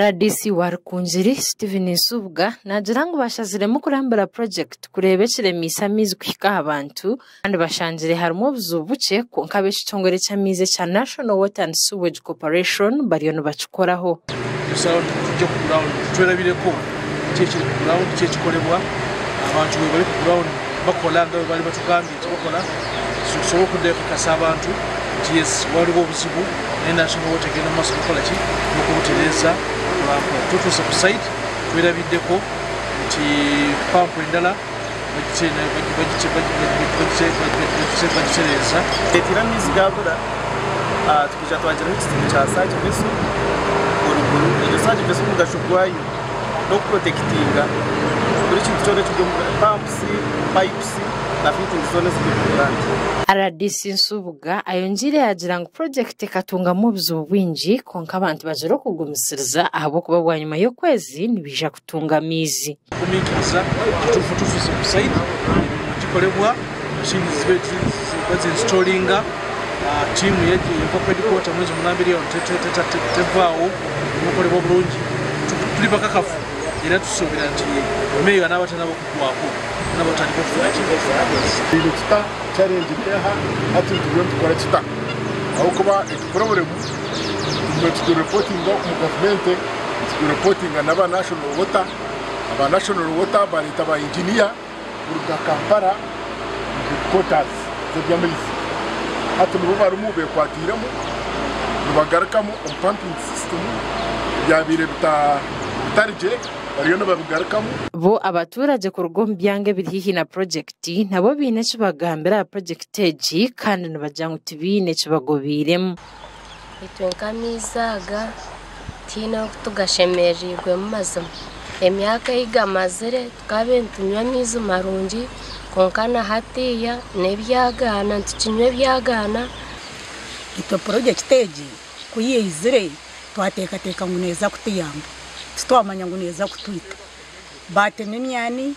rdc wa rukunjiri steven nsubwa nagira ngu bashaziremu kurambira project kureebekire miisamizi kuhika aha bantu kandi bashangire harimu obuzibu bukye kwonka ab'ekitongore ky'amaizi ekya national water and sewage corporation bariyo nibakikoraho twerabireko abantu bakola nti yes waliwo obuzibu naye national water genda mumaaso kukola ki n'okubutereeza kulankola tutuuse ku site twerabiddeko nti pampu endala bagitereeza leta amaizi gabura tukija twagiraho ekitindo kya sage veso oruguru egyo sage veso omugasho gwayo n'okuprotekitinga buri kintu kyona kiri pampusi payipusi rdc nsubuga ayongere agira ngu pulojekiti ekatungamu obuzibu bwingi konka abantu bazire okugumisiriza ahabwokuba bwanyuma y'okwezi nibija kutunga amaizi kumiikiriza kituufu tufuzi kusaidi kikolebwa mashini ziba zinstolinga tiimu yekokwedikota mwezi munambiri ono tevaawo nokolebwa obulungi tuli bakakafu era tusuubira nti meeyo anaaba tanaba okugwako naba otandika okufuna kita challenge hati tugwe ntukora kita aho kuba ekiproblemu tumwe tudurepotinga mu government tudurepotinga n'aba national water. Aba national water bareta ba engineer kuruga kampala headquarters z'ebyamaizi hati nibo barimu bekwatiremu nibagarukamu omu pumping system. Byabire bitarigye bariyo nibabigarukamu bo abaturage kuruga omu byanga ebiri haihi na projekiti nabo baine eki bagambira aha projekiti egi kandi nibagira ngu tibaine eki bagobiiremu itwe nk'amaizi aga tiine tugashemereirwemu mazima. Emyaka ei gamazire tukabe nitunywa amaizi marungi konka na hatiiya n'ebyagaana nitukinywa ebyagaana itwe porojekiti egi kuyiizire twateekateeka ngu neeza kutuyamba titwamanya ngu neza kutwita batema emyani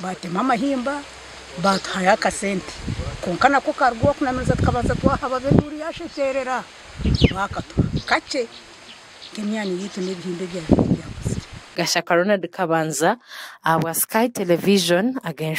batema amahimba batuhaye akasente. Konka nako karuguha kunamiriza tukabanza twahaba benuri yashekerera. Bakatuha kake k'imyani yitu n'ibihimba byayo byakoze gashaka ronald kabanza uh, abwa sky television again